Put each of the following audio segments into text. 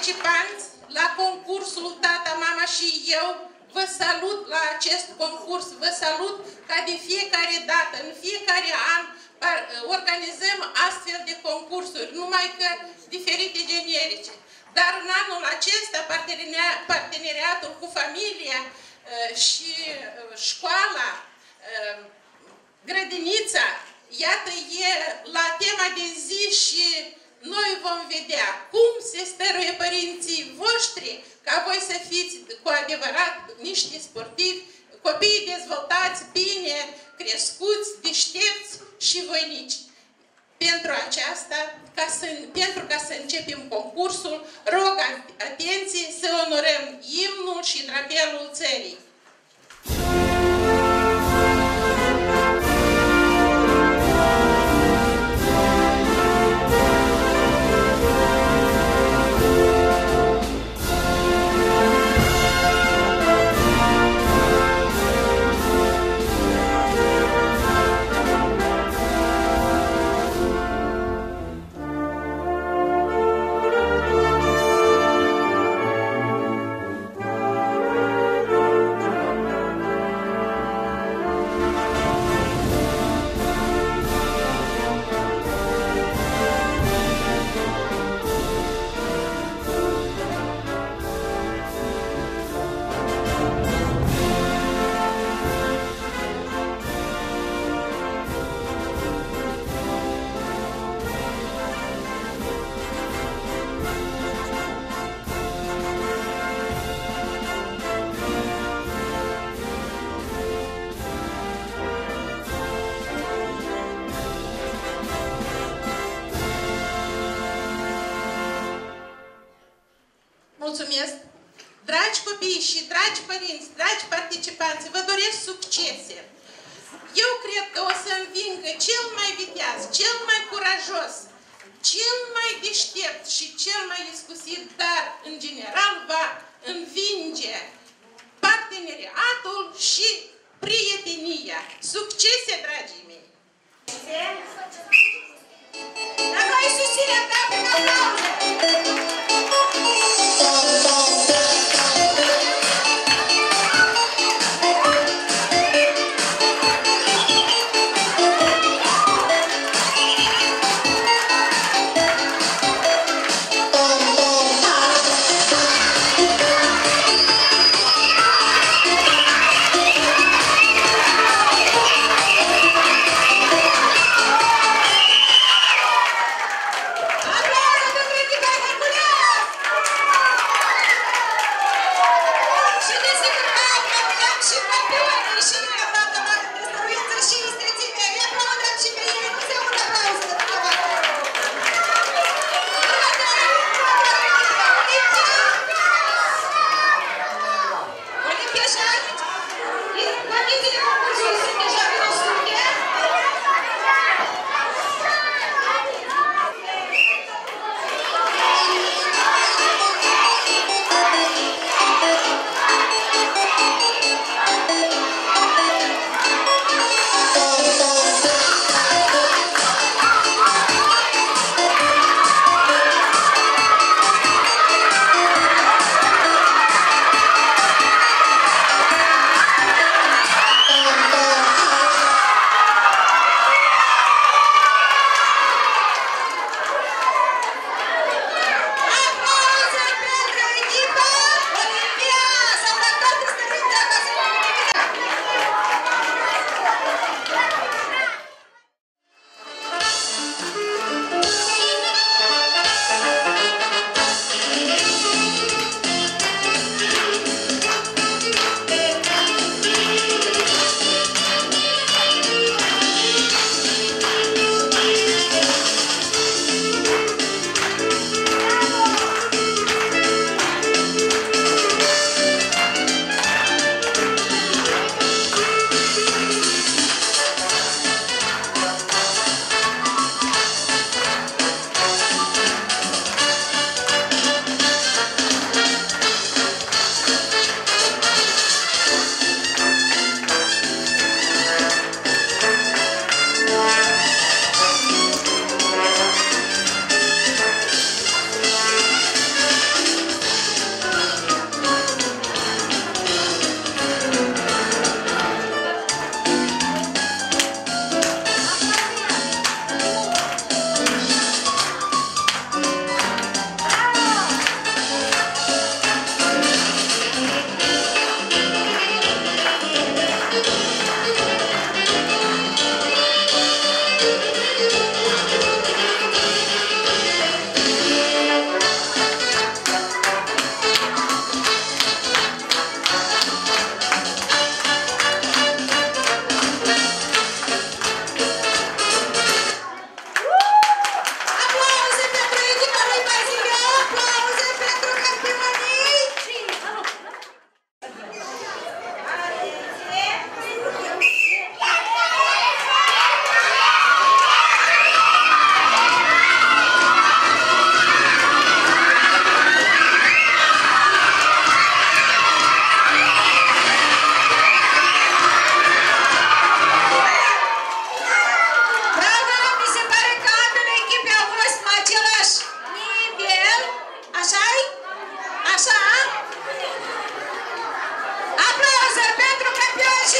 participanți, la concursul Tata, Mama și eu, vă salut la acest concurs, vă salut ca de fiecare dată, în fiecare an, organizăm astfel de concursuri, numai că diferite generice. Dar în anul acesta, parteneriatul cu familia uh, și uh, școala, uh, grădinița, iată, e la tema de zi și noi vom vedea cum se stăruie părinții voștri ca voi să fiți cu adevărat niște sportivi, copii dezvoltați, bine crescuți, deștepți și voinici. Pentru aceasta, ca să, pentru ca să începem concursul, rog atenție să onorăm imnul și drapelul țării. Vă doresc succese! Eu cred că o să învingă cel mai viteaz, cel mai curajos, cel mai deștept și cel mai iscusit, dar în general va învinge parteneriatul și prietenia. Succese, dragii mei! Dar noi susținem, da, prin aplauze!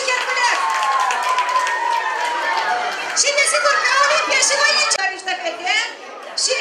și Hercules. Și desigur că Olimpia și voi nici niște fete și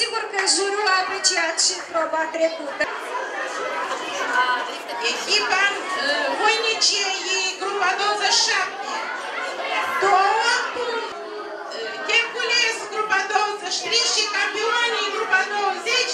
sigur că jurul a apreciat și proba trecută. Echipa voinice e grupa 27. Două, Hercules grupa 23 și campioanii grupa 20.